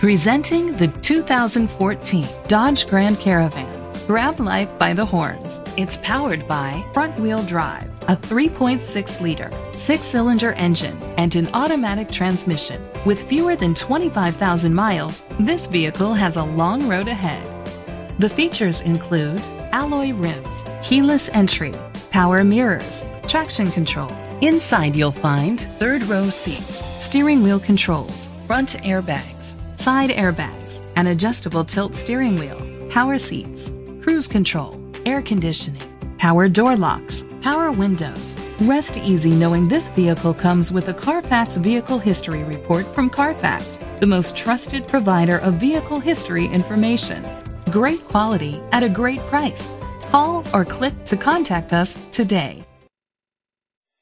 Presenting the 2014 Dodge Grand Caravan. Grab life by the horns. It's powered by front-wheel drive, a 3.6-liter, six-cylinder engine, and an automatic transmission. With fewer than 25,000 miles, this vehicle has a long road ahead. The features include alloy rims, keyless entry, power mirrors, traction control. Inside you'll find third row seats, steering wheel controls, front airbags, side airbags, an adjustable tilt steering wheel, power seats, cruise control, air conditioning, power door locks, power windows. Rest easy knowing this vehicle comes with a Carfax Vehicle History Report from Carfax, the most trusted provider of vehicle history information. Great quality at a great price. Call or click to contact us today.